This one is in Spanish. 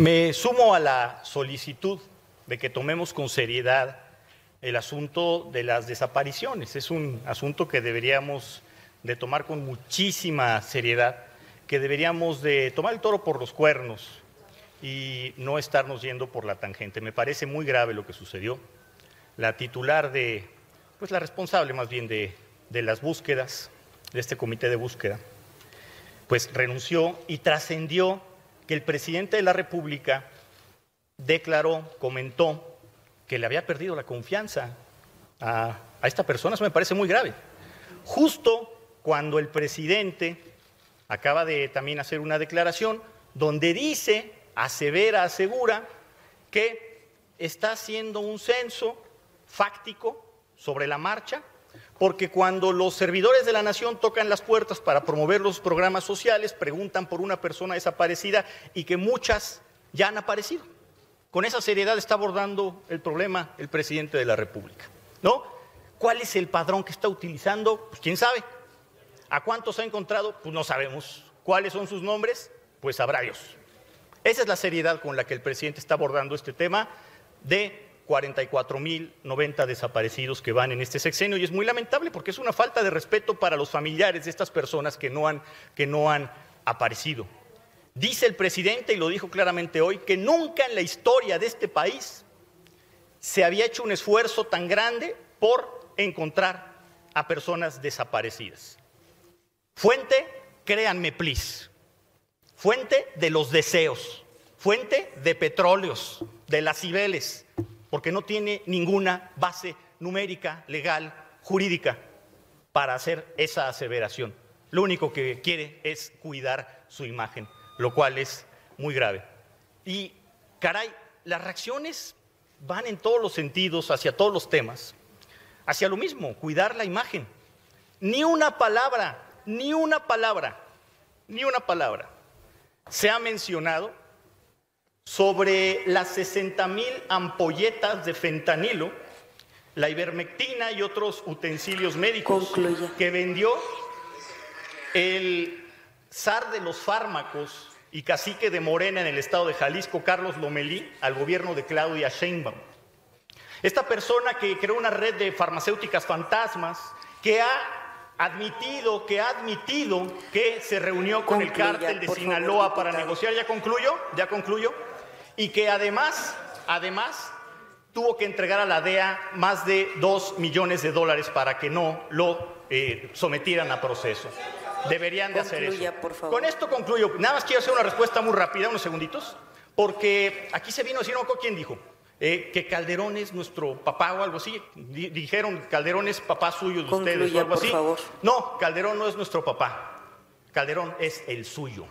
Me sumo a la solicitud de que tomemos con seriedad el asunto de las desapariciones. Es un asunto que deberíamos de tomar con muchísima seriedad, que deberíamos de tomar el toro por los cuernos y no estarnos yendo por la tangente. Me parece muy grave lo que sucedió. La titular de, pues la responsable más bien de, de las búsquedas, de este comité de búsqueda, pues renunció y trascendió que el presidente de la República declaró, comentó que le había perdido la confianza a, esta persona. Eso me parece muy grave. Justo cuando el presidente acaba de también hacer una declaración donde dice, asevera, asegura, que está haciendo un censo fáctico sobre la marcha, porque cuando los servidores de la nación tocan las puertas para promover los programas sociales, preguntan por una persona desaparecida y que muchas ya han aparecido. Con esa seriedad está abordando el problema el presidente de la República. ¿No? ¿Cuál es el padrón que está utilizando? Pues quién sabe. ¿A cuántos ha encontrado? Pues no sabemos. ¿Cuáles son sus nombres? Pues sabrá Dios. Esa es la seriedad con la que el presidente está abordando este tema de 44.090 desaparecidos que van en este sexenio y es muy lamentable porque es una falta de respeto para los familiares de estas personas que no han, que no han aparecido. Dice el presidente, y lo dijo claramente hoy, que nunca en la historia de este país se había hecho un esfuerzo tan grande por encontrar a personas desaparecidas. Fuente, créanme, please. Fuente de los deseos. Fuente de petróleos, de las cibeles, porque no tiene ninguna base numérica, legal, jurídica para hacer esa aseveración. Lo único que quiere es cuidar su imagen, lo cual es muy grave. Y, caray, las reacciones van en todos los sentidos, hacia todos los temas, hacia lo mismo, cuidar la imagen. Ni una palabra ni una palabra, ni una palabra se ha mencionado sobre las 60 mil ampolletas de fentanilo, la ivermectina y otros utensilios médicos que vendió el zar de los fármacos y cacique de Morena en el estado de Jalisco, Carlos Lomelí, al gobierno de Claudia Sheinbaum. Esta persona que creó una red de farmacéuticas fantasmas, que ha admitido, que ha admitido que se reunió con el cártel de Sinaloa para negociar, ya concluyo, ya concluyo, y que además, además, tuvo que entregar a la DEA más de dos millones de dólares para que no lo eh, sometieran a proceso. Deberían de hacer eso. Con esto concluyo. Nada más quiero hacer una respuesta muy rápida, unos segunditos, porque aquí se vino a decir, no, ¿quién dijo? Eh, que Calderón es nuestro papá o algo así. dijeron, Calderón es papá suyo de ustedes o algo así. No, Calderón no es nuestro papá. Calderón es el suyo.